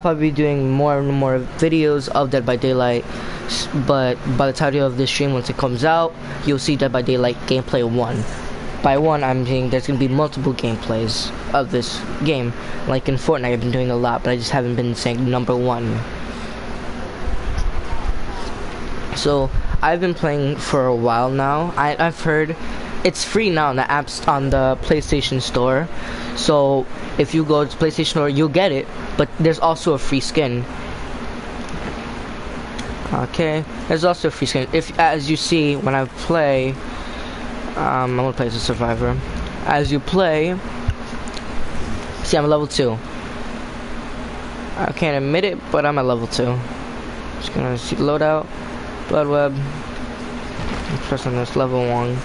probably be doing more and more videos of Dead by Daylight. But by the time of this stream, once it comes out, you'll see Dead by Daylight gameplay one. By one, I'm saying there's gonna be multiple gameplays of this game. Like in Fortnite, I've been doing a lot, but I just haven't been saying number one. So I've been playing for a while now. I, I've heard it's free now on the apps on the PlayStation Store. So if you go to PlayStation Store, you'll get it. But there's also a free skin. Okay, there's also a free skin. If, as you see, when I play, um, I'm gonna play as a survivor. As you play, see, I'm level two. I can't admit it, but I'm a level two. Just gonna see loadout, blood web. Press on this level one.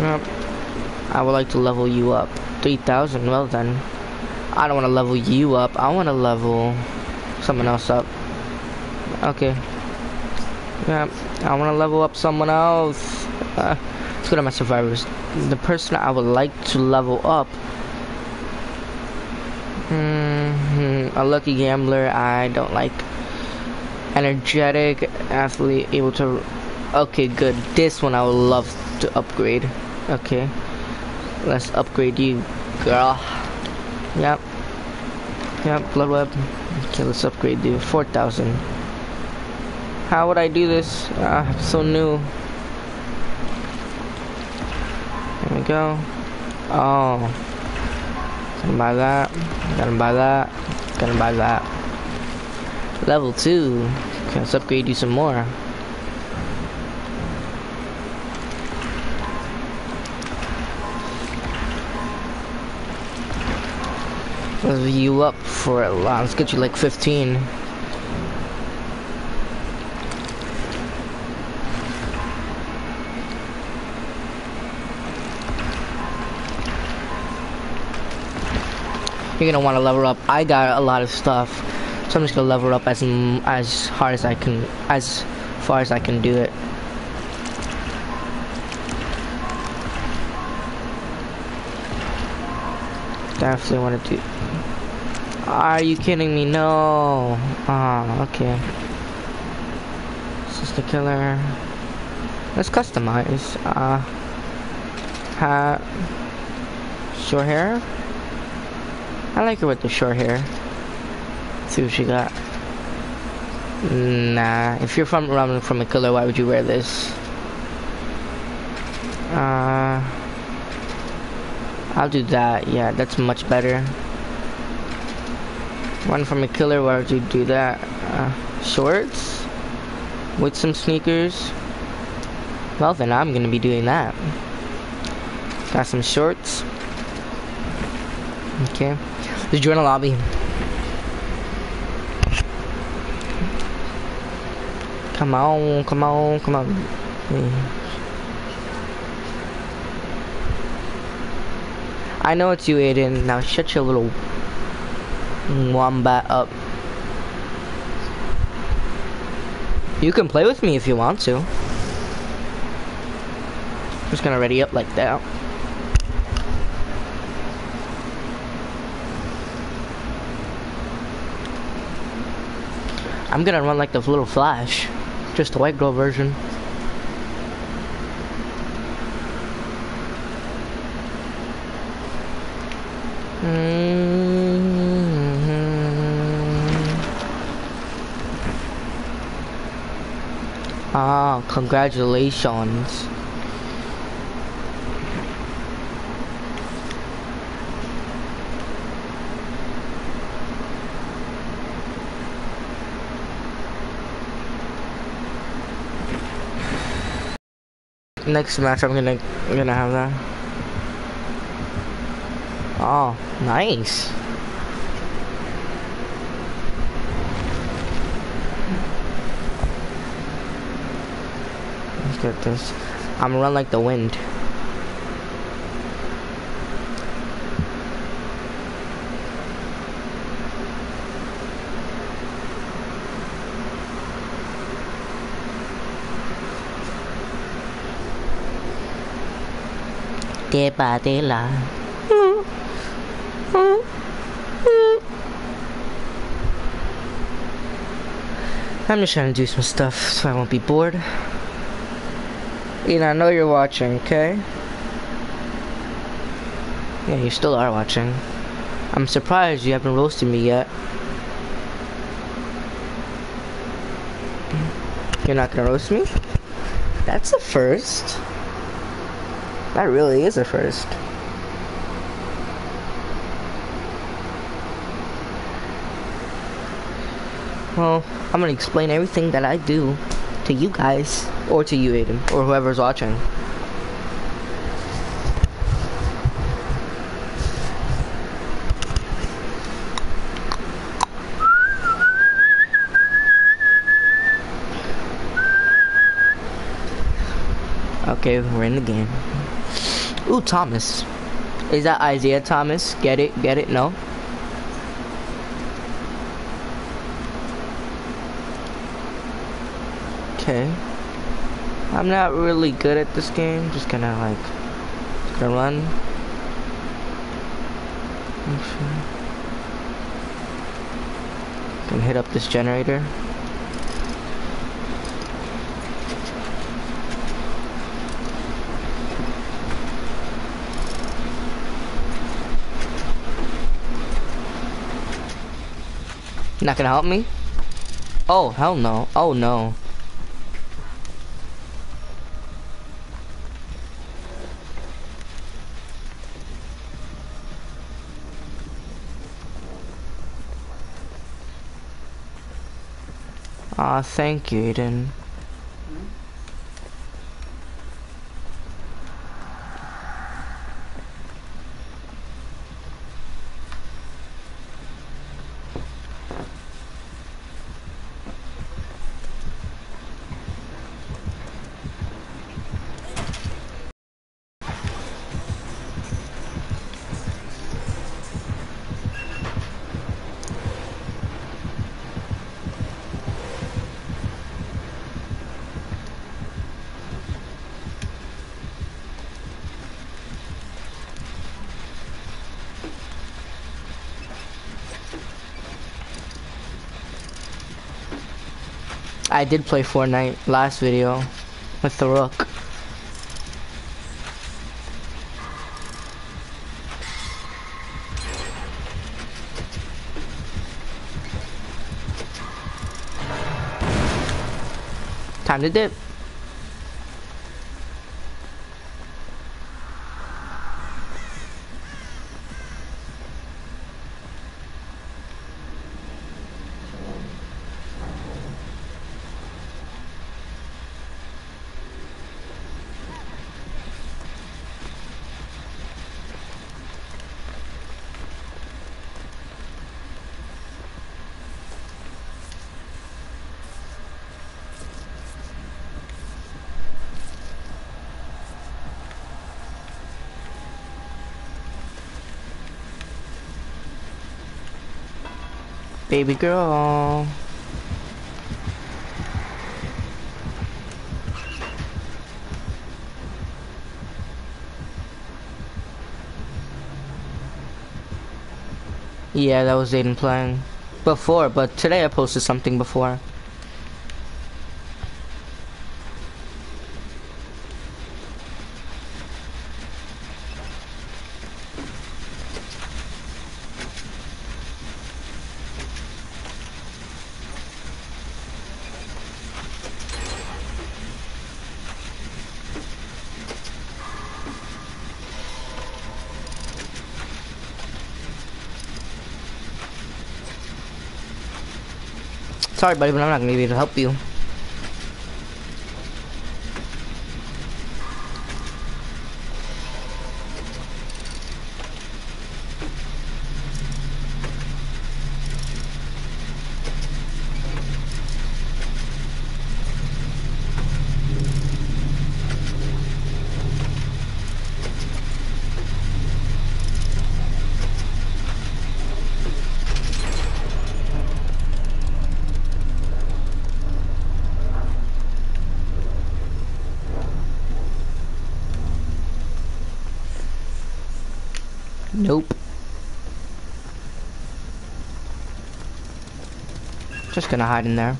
I would like to level you up. 3,000, well then. I don't want to level you up. I want to level someone else up. Okay. Yeah, I want to level up someone else. Uh, let's go to my survivors. The person I would like to level up. Mm -hmm, a lucky gambler. I don't like. Energetic athlete able to. Okay, good. This one I would love to upgrade. Okay. Let's upgrade you, girl. Yep. Yep, blood web. Okay, let's upgrade you. 4,000. How would I do this? Ah, I'm so new. There we go. Oh. Gonna buy that. Gonna buy that. Gonna buy that. Level 2. Okay, let's upgrade you some more. Let's you up for a lot. Let's get you like 15. You're gonna want to level up. I got a lot of stuff, so I'm just gonna level up as as hard as I can, as far as I can do it. Definitely want to do. Are you kidding me? No. Ah, okay. Sister killer. Let's customize. Uh, hat. Short hair. I like her with the short hair. Let's see what she got. Nah. If you're from running from a killer, why would you wear this? Uh. I'll do that. Yeah, that's much better. One from a killer, why would you do that? Uh, shorts? With some sneakers? Well, then I'm gonna be doing that. Got some shorts. Okay. Let's join a lobby. Come on, come on, come on. I know it's you, Aiden. Now shut your little wombat up. You can play with me if you want to. I'm just gonna ready up like that. I'm gonna run like the little Flash. Just the white girl version. Ah, congratulations. Next match, I'm gonna gonna have that. Oh, nice. Get this. I'm run like the wind. Te patela. I'm just trying to do some stuff so I won't be bored. Ian, I know you're watching, okay? Yeah, you still are watching. I'm surprised you haven't roasted me yet. You're not gonna roast me? That's a first. That really is a first. Well, I'm gonna explain everything that I do to you guys, or to you, Aiden, or whoever's watching. Okay, we're in the game. Ooh, Thomas. Is that Isaiah Thomas? Get it? Get it? No? Okay. I'm not really good at this game. Just gonna like, just gonna run. Oh, gonna hit up this generator. Not gonna help me? Oh, hell no. Oh, no. Thank you, Aiden. I did play Fortnite last video with the Rook. Time to dip. Baby girl. Yeah, that was Aiden playing. Before, but today I posted something before. Sorry, buddy, but I'm not gonna be able to help you. Nope. Just gonna hide in there.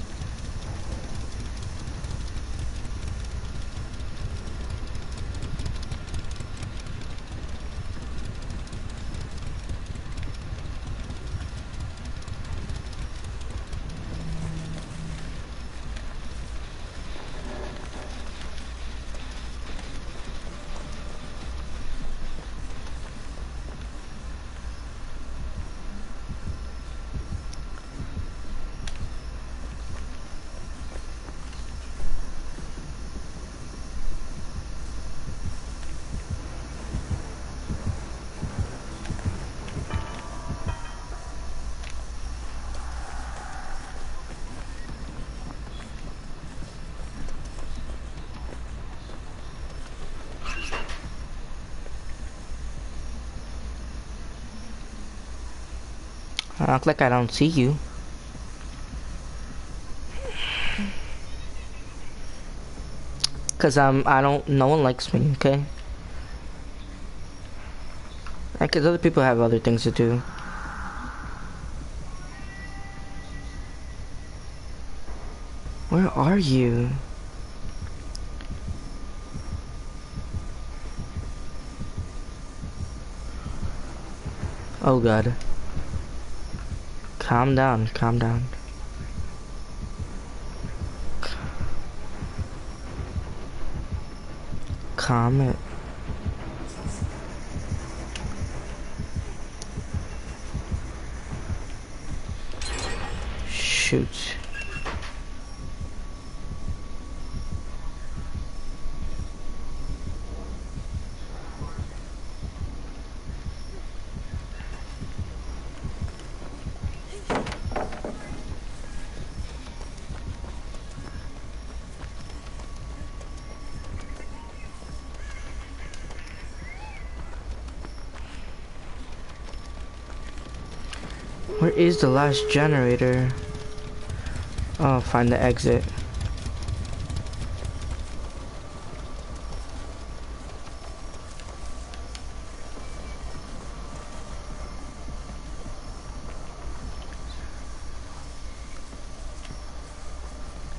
Act like I don't see you. Cause um I don't no one likes me, okay? I Because other people have other things to do. Where are you? Oh god. Calm down, calm down. Calm it. Shoot. Is the last generator? Oh, find the exit.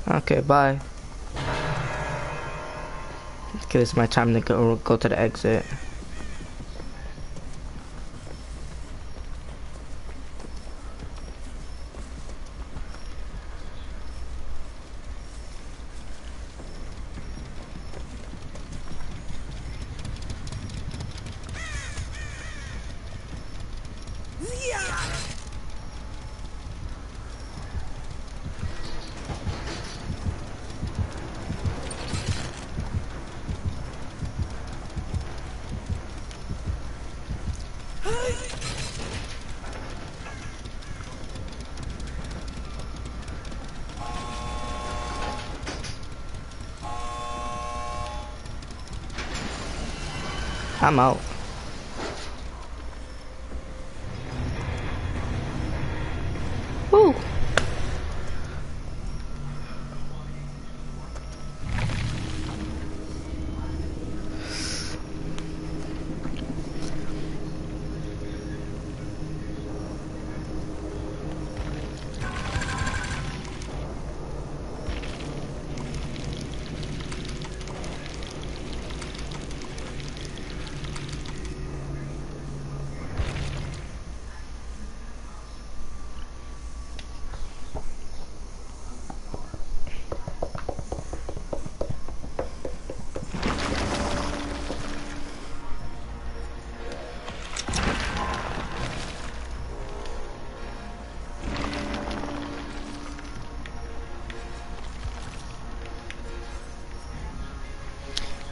Okay, bye. Okay, it's my time to go go to the exit. I'm out.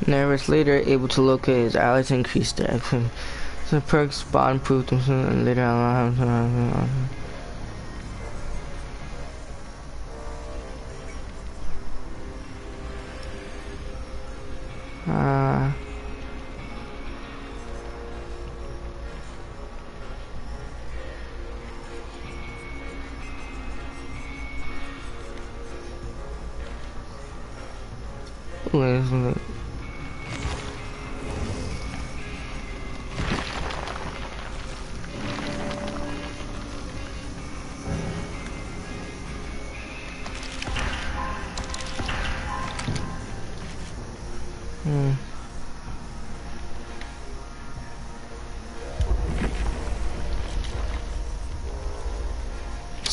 Nervous later able to locate his allies and increase their action. The perks spot improved themselves and later allow him to Uh, wait, isn't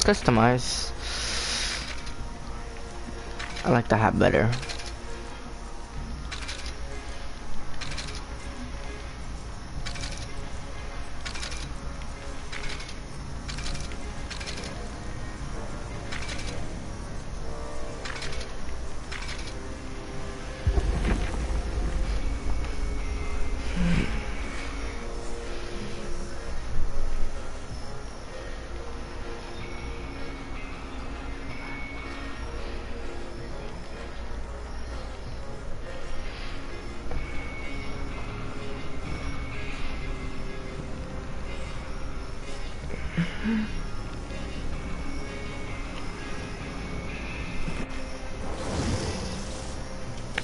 It's customized. I like the hat better.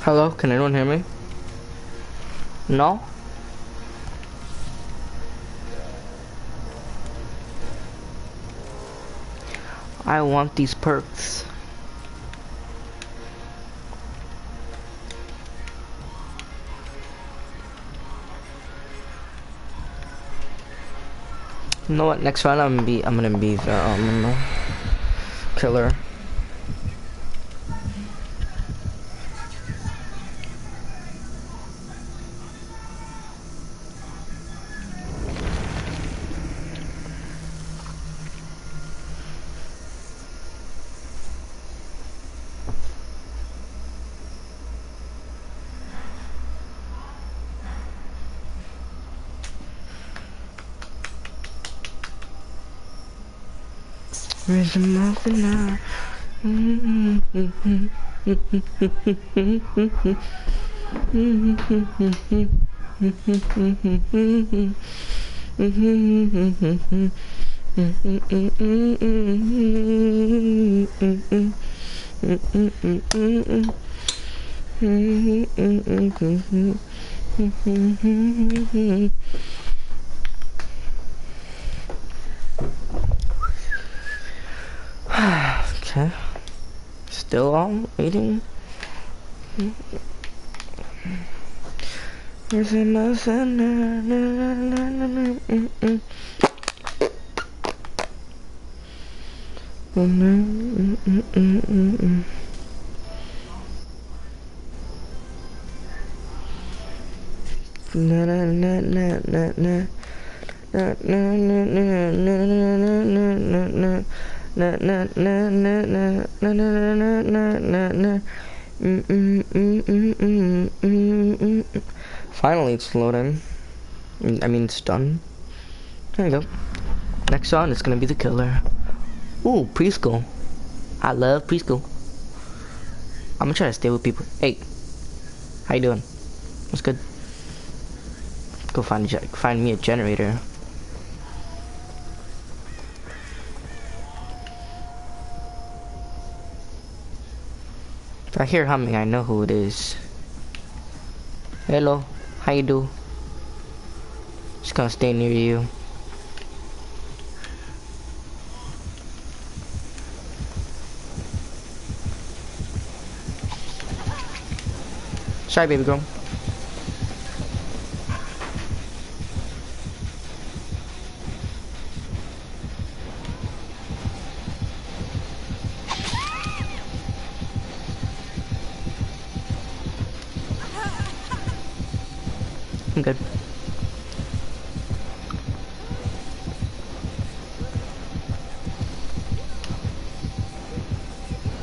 Hello, can anyone hear me? No? I want these perks. You know what? Next round I'm gonna be I'm gonna be the um, killer. Cause I'm off and now. Okay. Still all waiting. It my Na na na na na na na na na na na na na na na na na na na na na na na na na Finally, it's loading. I mean, it's done. There you go. Next song is gonna be the killer. Ooh, preschool. I love preschool. I'm gonna try to stay with people. Hey, how you doing? What's good? Go find find me a generator. I hear humming, I know who it is. Hello, how you do? Just gonna stay near you. Sorry, baby girl. I'm good.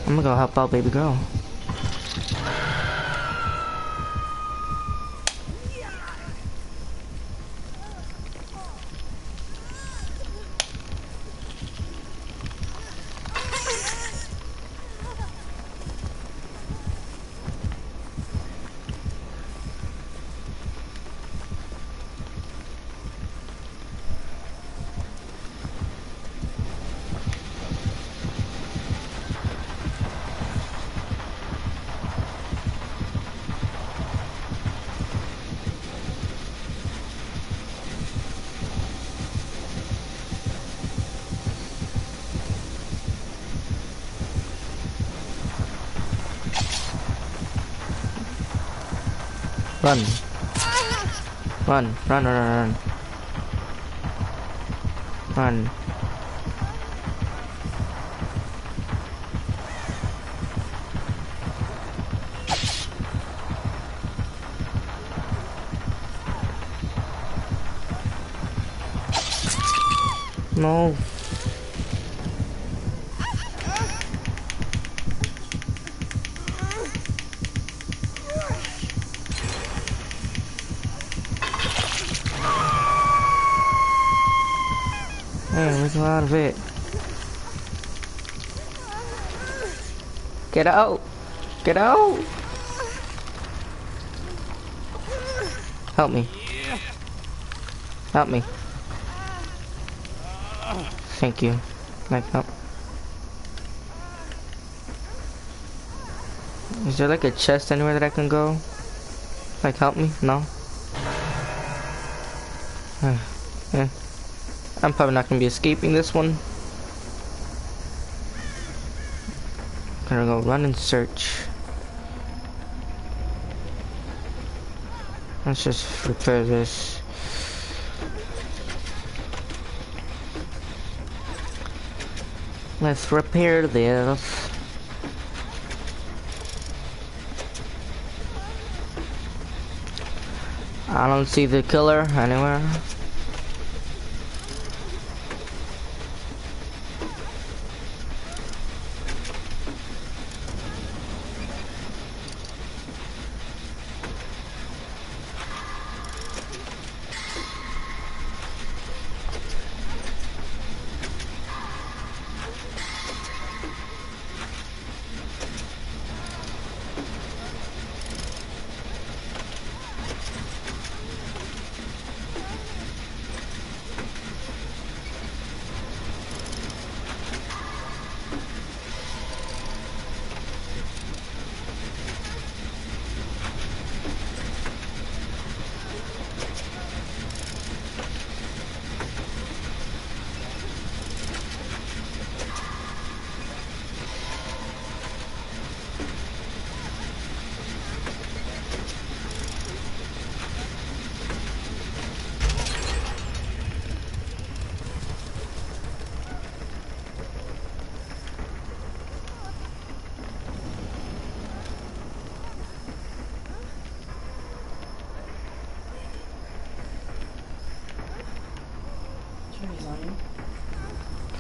I'm gonna go help out baby girl. Run. Run, run, run, run, run. Run. No. Of it? Get out! Get out! Help me. Help me. Thank you. Like up. Is there like a chest anywhere that I can go? Like help me? No? I'm probably not gonna be escaping this one. Gonna go run and search. Let's just repair this. Let's repair this. I don't see the killer anywhere.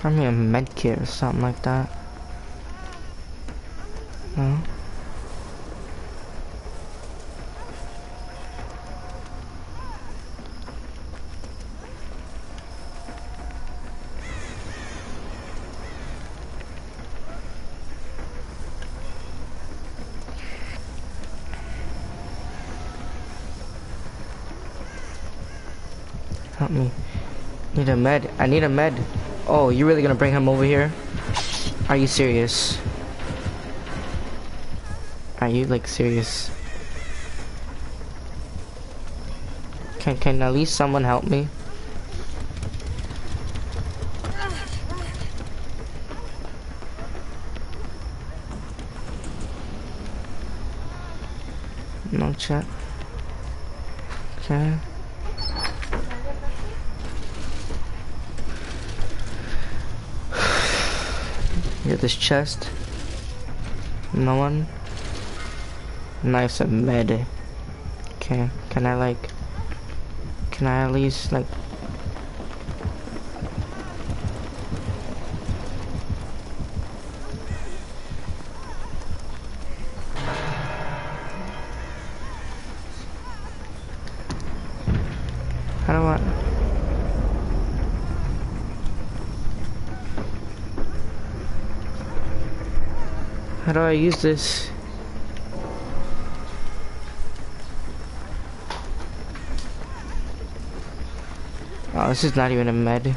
Me a med kit or something like that. No? Help me. Need a med. I need a med. Oh, you're really gonna bring him over here? Are you serious? Are you like serious? Can can at least someone help me? No chat. Okay. Get this chest. No one. Knives and med. Okay, can I like, can I at least like I use this? Oh, this is not even a med.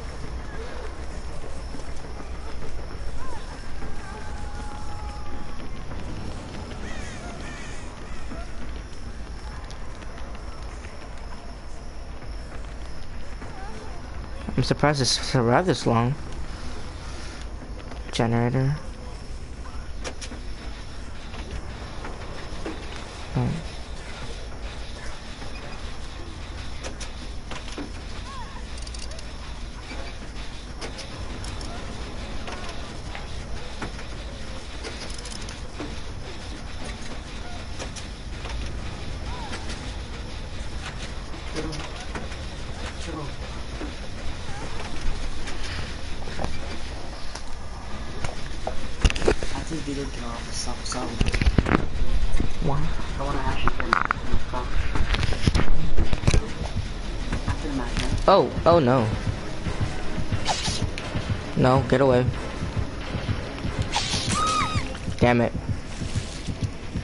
I'm surprised it's this long. Generator. Oh. I think they didn't draw stop solid. Wow. I wanna actually play fuck. After the match, man. Oh, no. No, get away. Damn it.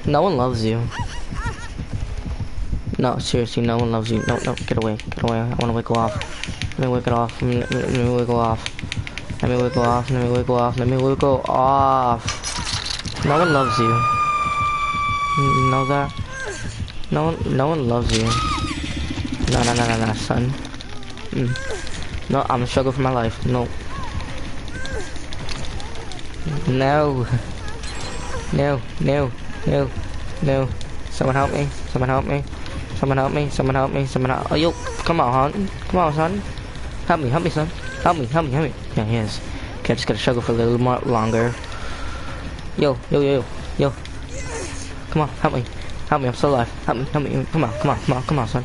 No one loves you. No, seriously, no one loves you. No, no, get away, get away. I wanna wiggle off. Let me wiggle off. Let me, let me wiggle off. Let me wiggle off. Let me wiggle off. Let me wiggle off. No one loves you. You know that? No one, no one loves you. No, no, no, no, no, son. Mm. No, I'm struggling for my life. No. No. No, no, no, no. Someone help me. Someone help me. Someone help me. Someone help me. Someone help. Oh, yo, come on, hon. Come on, son. Help me, help me, son. Help me, help me, help me. Yeah, he. Okay, I just gotta struggle for a little more longer. Yo, yo, yo, yo, yo. Come on, help me. Help me, I'm still alive. Help me, help me. Come on, come on, come on, come on, son.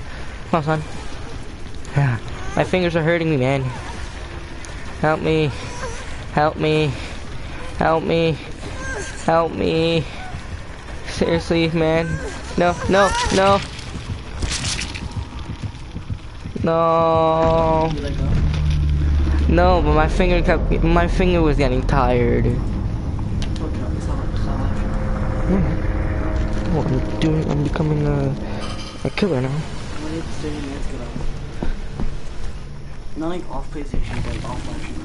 Come on, son. My fingers are hurting me, man. Help me. Help me. Help me. Help me. Seriously, man. No, no, no. No. No, but my finger kept, my finger was getting tired. Oh, I'm doing, I'm becoming a, a killer now. When it's 30 minutes, get up. Not like off PlayStation, but off action,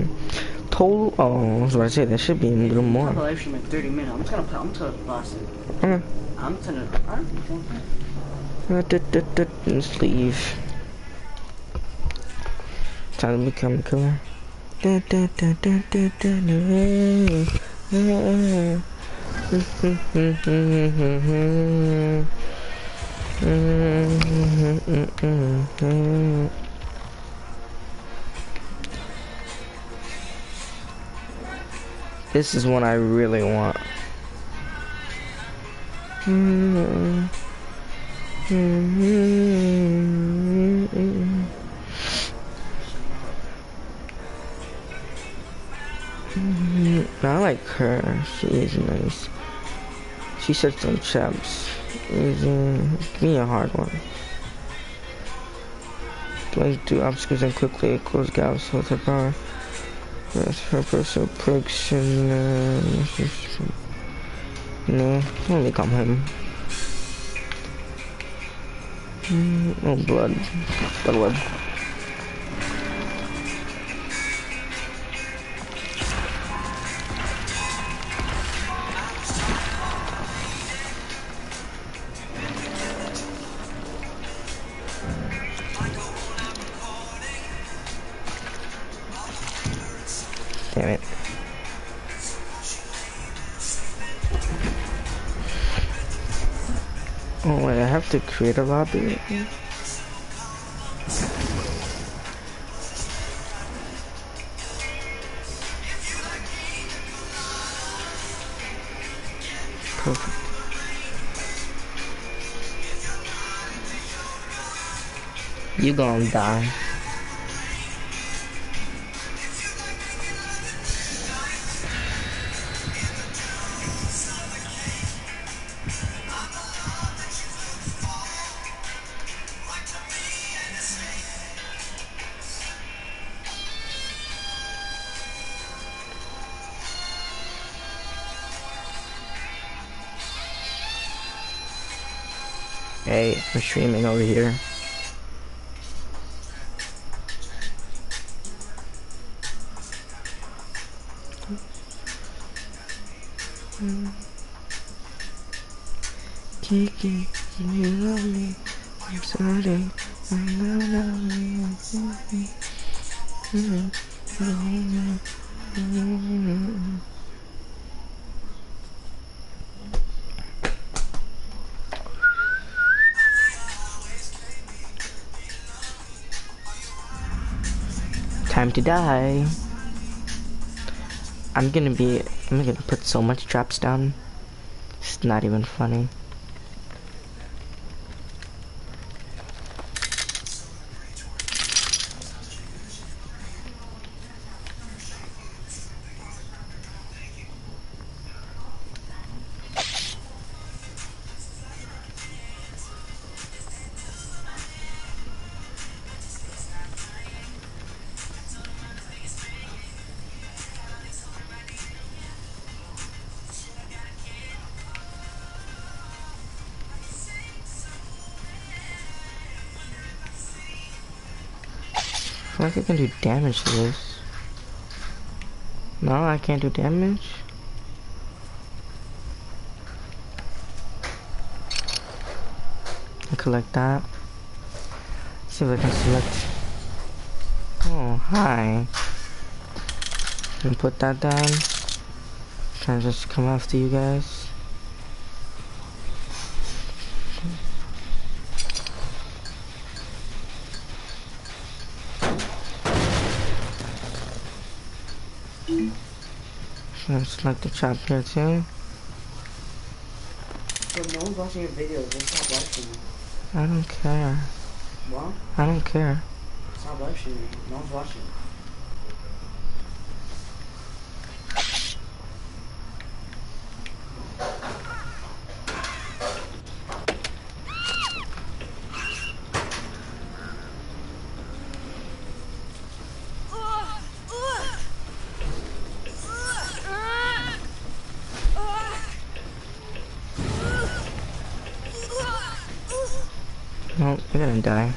man. Total, oh, I was about to say, that should be a little I'm more. gonna live stream like 30 minutes. I'm just gonna play, I'm just gonna blast it. Okay. I'm just gonna, I don't think Uh, duh, duh, duh, Let's leave. Time to become a killer. Da, da, da, da, da, da, da. This is one I really want. I like her. She is nice. She said some chaps. Easy. Give me a hard one. Let's do obstacles and quickly close gaps with her power. That's her personal and uh, no, only come him. Mm, oh, blood. Blood, blood. A lobby. Perfect. You gonna die. Streaming over here. Die. I'm gonna be, I'm gonna put so much traps down. It's not even funny. I think I can do damage to this. No, I can't do damage. I collect that. See if I can select. Oh, hi. And put that down. Trying to just come after you guys. Let's select the trap here too. But no one's watching your videos. Just stop live streaming. I don't care. What? I don't care. Stop live streaming. No one's watching. No, you're gonna die.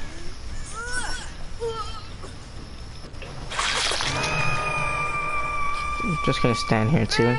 I'm just gonna stand here too.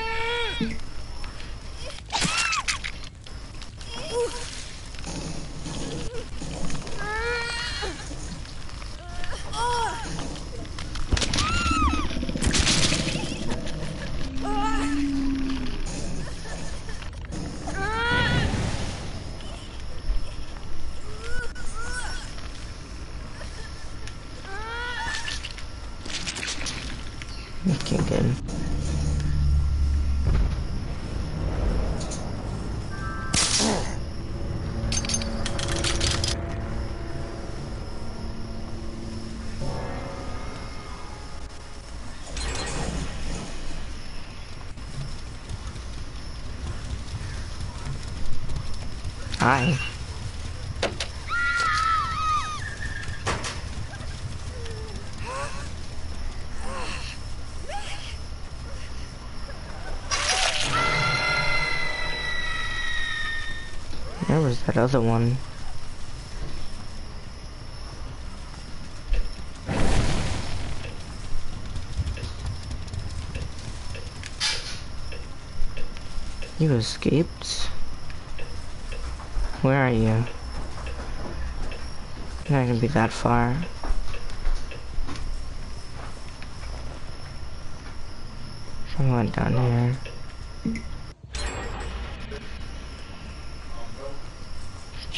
Other one? You escaped? Where are you? Not gonna be that far. Someone down here.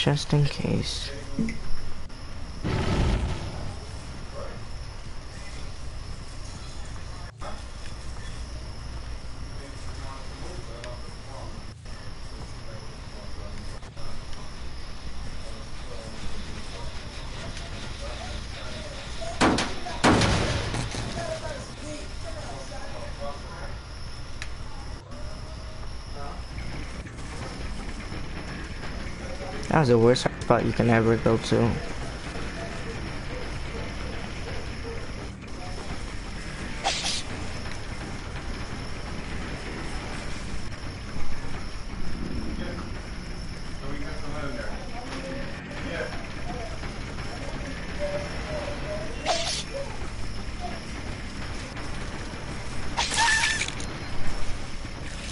Just in case. The worst spot you can ever go to.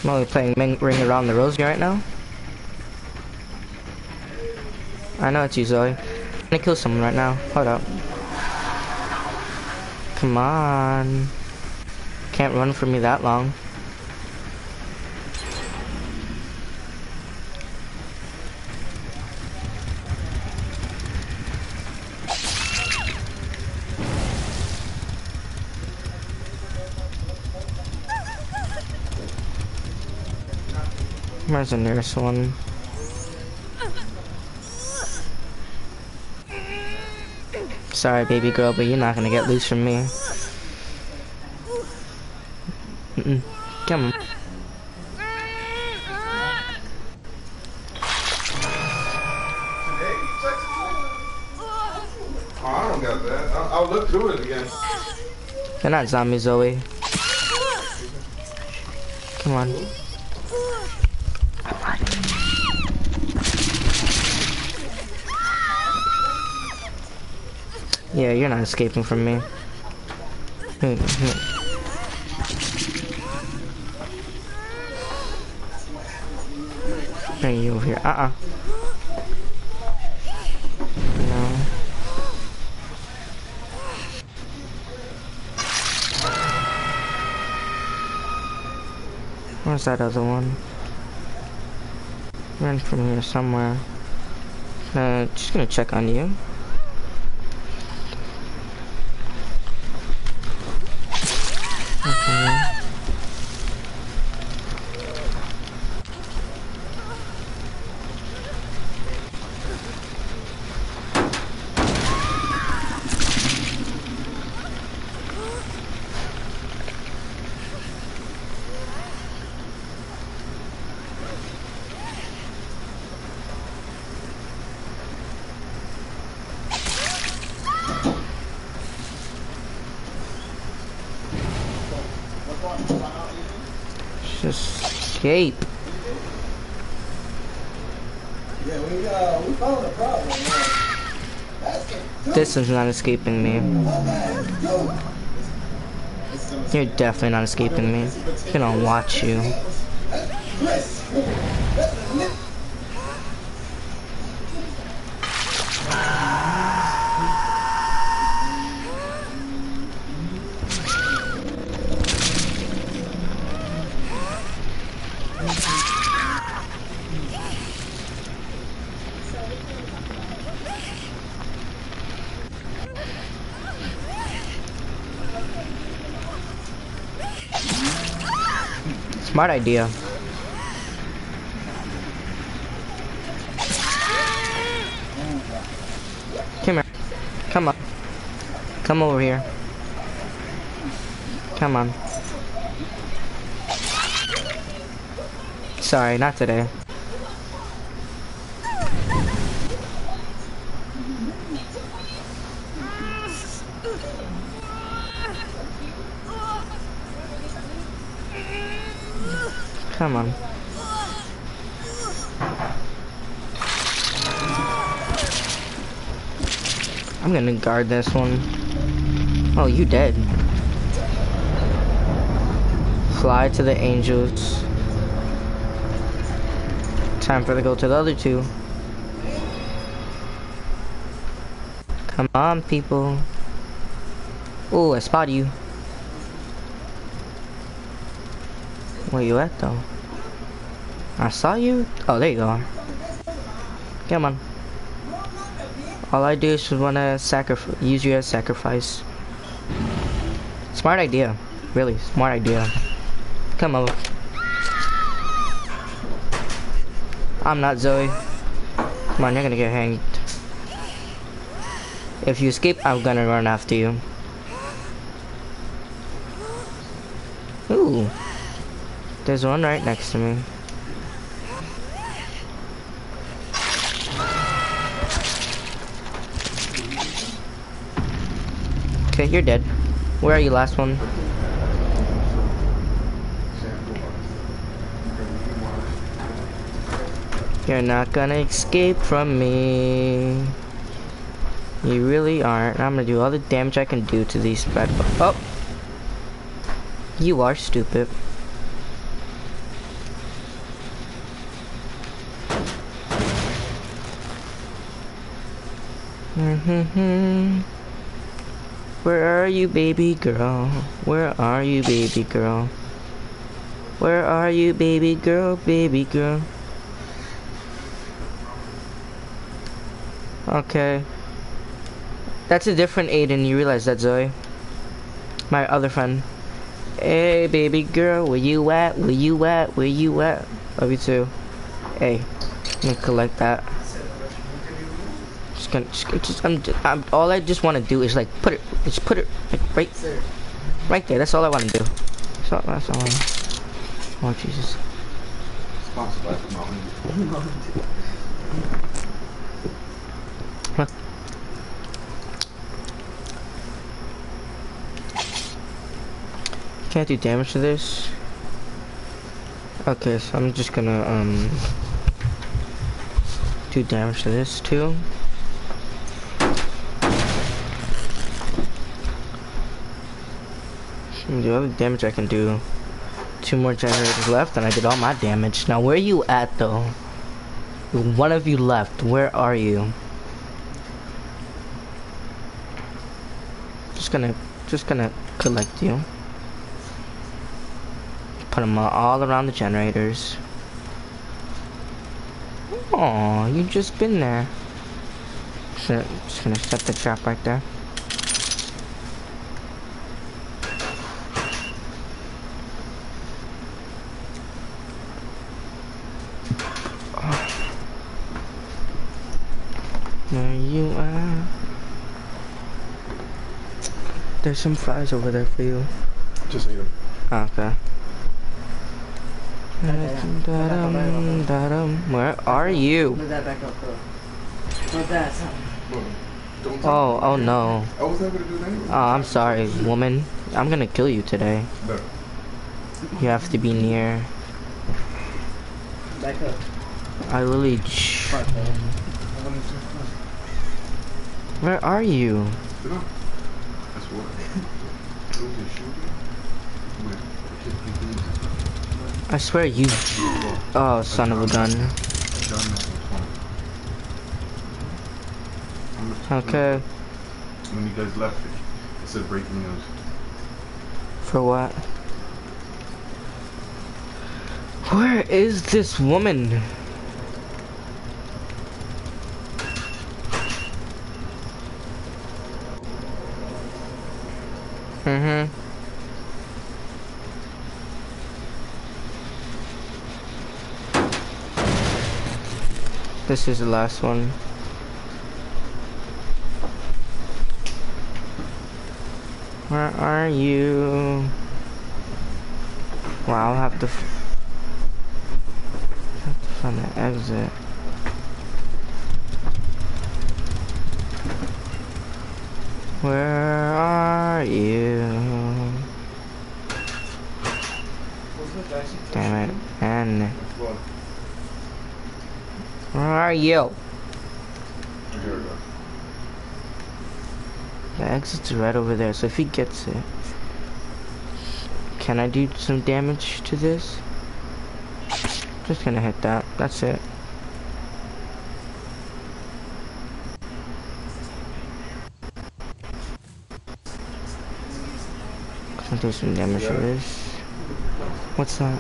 I'm only playing Ring Around the Rosie right now. I know it's you, Zoe. I'm gonna kill someone right now. Hold up. Come on. Can't run from me that long. Where's the nearest one? Sorry, baby girl, but you're not gonna get loose from me. Mm -mm. Come on. Oh, I don't got that. I'll, I'll look through it again. They're not zombies, Zoe. Come on. Yeah, you're not escaping from me. Hmm, hmm. Bring you over here. Uh-uh. No. Where's that other one? Run from here somewhere. Uh, just gonna check on you. Escape. Yeah, we uh we found a problem. This is not escaping me. You're definitely not escaping me. I'm gonna watch you. Smart idea. Come here. Come on. Come over here. Come on. Sorry, not today. Come on. I'm gonna guard this one. Oh, you dead. Fly to the angels. Time for to go to the other two. Come on, people. Oh, I spot you. Where you at though? I saw you. Oh, there you go. Come on. All I do is just wanna sacrifice, use you as sacrifice. Smart idea, really smart idea. Come over. I'm not Zoe. Come on, you're gonna get hanged. If you escape, I'm gonna run after you. Ooh. There's one right next to me. Okay, you're dead. Where are you, last one? You're not gonna escape from me. You really aren't. I'm gonna do all the damage I can do to these bad Oh! You are stupid. Mm-hmm. Where are you, baby girl? Where are you, baby girl? Where are you, baby girl, baby girl? Okay. That's a different Aiden, you realize that, Zoe? My other friend. Hey, baby girl, where you at? Where you at? Where you at? Love you too. Hey, let me collect that. Gonna, just, just I'm, I'm, all I just want to do is like put it, just put it like right, right there. That's all I want to do. That's that's all I want. Oh Jesus. Mountain. Can't do damage to this. Okay, so I'm just gonna um do damage to this too. The other damage I can do. Two more generators left, and I did all my damage. Now, where are you at though? One of you left. Where are you? Just gonna, just gonna collect you. Put them all around the generators. Oh, you just been there. So, just gonna set the trap right there. There you are. There's some fries over there for you. Just eat them. Okay. Da-dum, da-dum. Where are you? Move that back up, bro. Move that. son. Don't Oh, oh no. I was able to do that anyway. Oh, I'm sorry, woman. I'm gonna kill you today. You have to be near. Back up. I really. ch- Where are you? Sit down. That's what. It was a shooting. Where? The kid beat I swear you. Oh, son of a gun. me. John Madden 20. How much- Okay. When you guys left it, it said breaking news. For what? Where is this woman? Mm-hmm. This is the last one. Where are you? Wow, I'll have to, have to find an exit. Where are you? Damn it, and That's what. where are you? Here we go. The exit's right over there, so if he gets it, can I do some damage to this? Just gonna hit that, that's it. Can do some damage to this. What's that?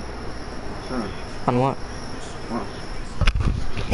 On what?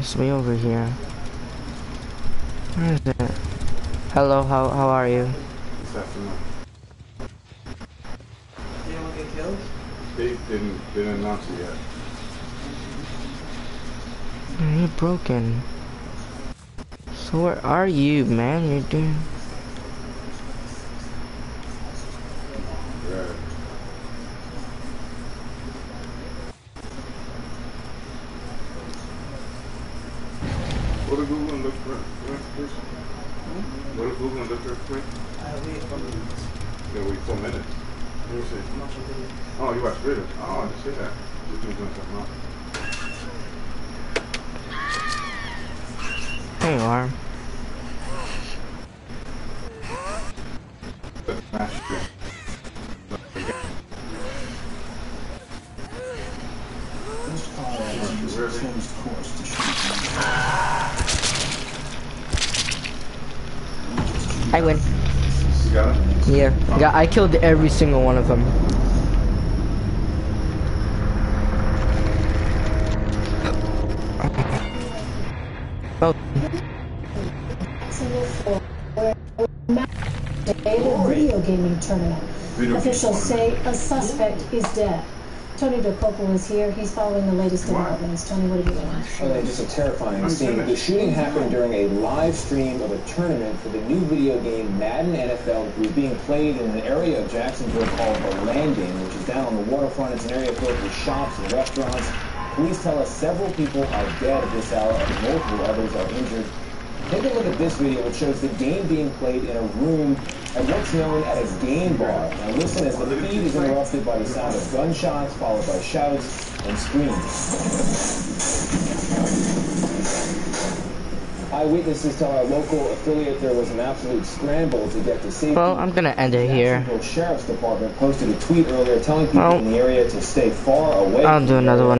There's one that has to be over here. Where is it? Hello, how how are you? This afternoon. Did anyone get killed? They didn't, they didn't announce it yet. Man, you're broken. So where are you, man? You're doing. Right. What did Google look for? What did Google look for? I wait for minutes. Yeah, wait four minutes. Let me see. I'm not sure video. Oh, you watch video? Oh, I didn't see that. Just doing something else. There you are. Smash it. This car uses a closed course to shoot. I win. You got it? Yeah, yeah. I killed every single one of them. Video gaming tournament. Video Officials say a suspect is dead. Tony Dokoupil is here. He's following the latest developments. Tony, what have you learned? Well, just a terrifying scene. The shooting happened during a live stream of a tournament for the new video game Madden NFL that was being played in an area of Jacksonville called The Landing, which is down on the waterfront. It's an area filled with shops and restaurants. Police tell us several people are dead at this hour and multiple others are injured. Take a look at this video, which shows the game being played in a room at what's known as a game bar. Now listen as the feed is interrupted by the sound of gunshots, followed by shouts and screams. Eyewitnesses tell our local affiliate there was an absolute scramble to get to safety. Well, I'm gonna end it here. Jacksonville Sheriff's Department posted a tweet earlier telling people Well, in the area to stay far away. I'll do another one.